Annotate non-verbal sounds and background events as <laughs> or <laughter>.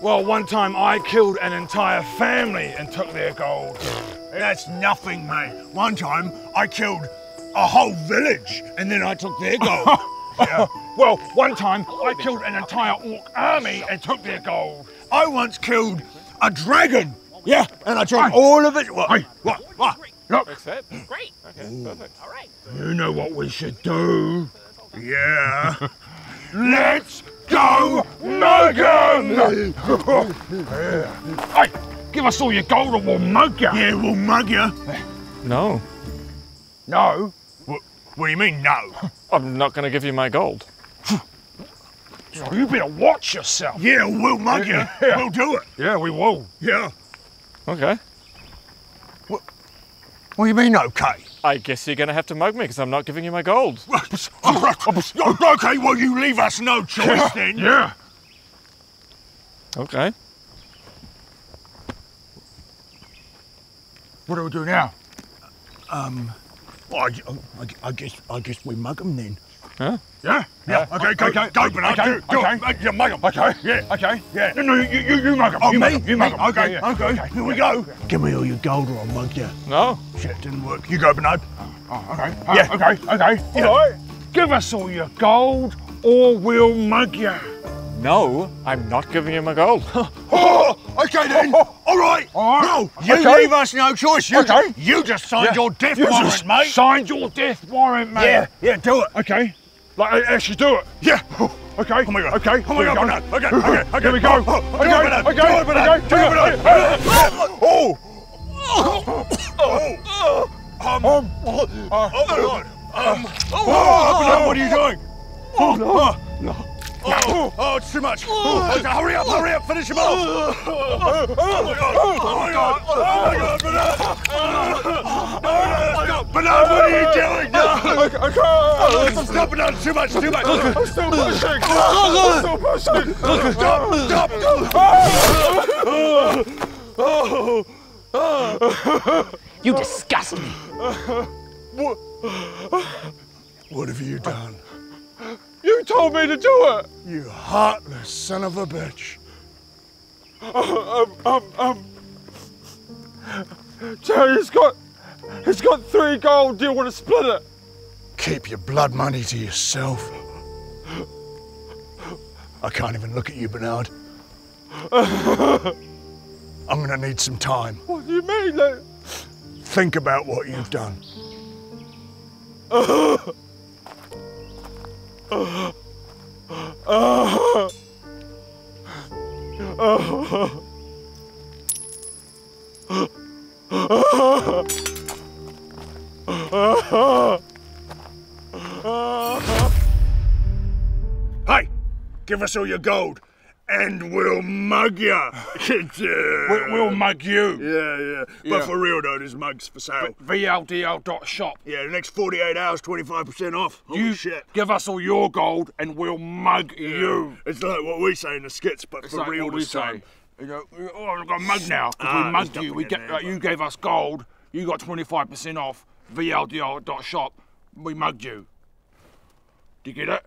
Well, one time I killed an entire family and took their gold. That's nothing, mate. One time I killed a whole village and then I took their gold. <laughs> yeah. Well, one time I killed an entire orc army and took their gold. I once killed a dragon. Yeah, and I took all of it. What? Hey, what? What? Look, Accept. Great. Okay, perfect. All right. you know what we should do. Yeah. <laughs> Let's go mug 'em! hey, give us all your gold or we'll mug you. yeah, we'll mug you. No, No. What, what do you mean, no? <laughs> I'm not going to give you my gold. So you better watch yourself. Yeah, we'll mug you. <laughs> Yeah. We'll do it. Yeah, we will. Yeah. Okay. What do you mean, okay? I guess you're going to have to mug me because I'm not giving you my gold. <laughs> okay, well, you leave us no choice then. Yeah. Okay. What do we do now? Um, well, I, I, I guess I guess we mug them then. Huh? Yeah. Yeah. Okay. Go. Okay. Go. Bernard. Okay. Do Okay. Make- You mug them. Okay. Yeah. Okay. Yeah. No, no, you, you, you mug 'em. Oh, you me? You mug Me? 'em. Okay. yeah. Okay. Here we go. Give me all your gold or I'll mug you. No. Shit didn't work. You go, Bernard. Oh, okay. Yeah. Okay. Okay. Yeah. All right. Give us all your gold or we'll mug you. No, I'm not giving you my gold. <laughs> Oh, okay then. <laughs> All right. All right. No, you Okay. leave us no choice. You, Okay. you just signed Yeah. your death You warrant, mate. Signed your death warrant, mate. yeah. Yeah. Do it. Okay. Like, uh, actually do it. Yeah. <gasps> Okay. Oh my God. Okay. Oh my God, go. Okay. Okay. Okay. Here we go. Oh, oh, Okay, okay, Do it, Bernard. okay, it, okay. Bernard. Oh. Oh. Um. Um, Oh my God. Um. Oh, Bernard, what are you doing? Oh no. No. Oh, oh, it's too much. Oh, okay, hurry up, hurry up, finish him off. Oh my God. Oh my God. Oh my God, Bernard. Bernard, Bernard, what are you doing? No. I can't. Stop, stop, Bernard, too much, too much. I'm still pushing. I'm still pushing. Stop, stop. You disgust me. What have you done? You told me to do it. You heartless son of a bitch. Um, um, um. Jerry's got, he's got three gold. Do you want to split it? Keep your blood money to yourself. I can't even look at you, Bernard. I'm gonna need some time. What do you mean? Like, Think about what you've done. <laughs> give us all your gold, and we'll mug ya. <laughs> we, we'll mug you. Yeah, yeah. Yeah. But for real though, there's mugs for sale. VLDL.shop. Yeah, the next 48 hours, 25% off. Holy You shit. give us all your gold and we'll mug you. It's like what we say in the skits, but It's for like real this time. say. You go, oh, I've got a mug now because Ah, we mugged you. We get, there, like, you gave us gold. You got 25% off. VLDL.shop. We mugged you. Do you get it?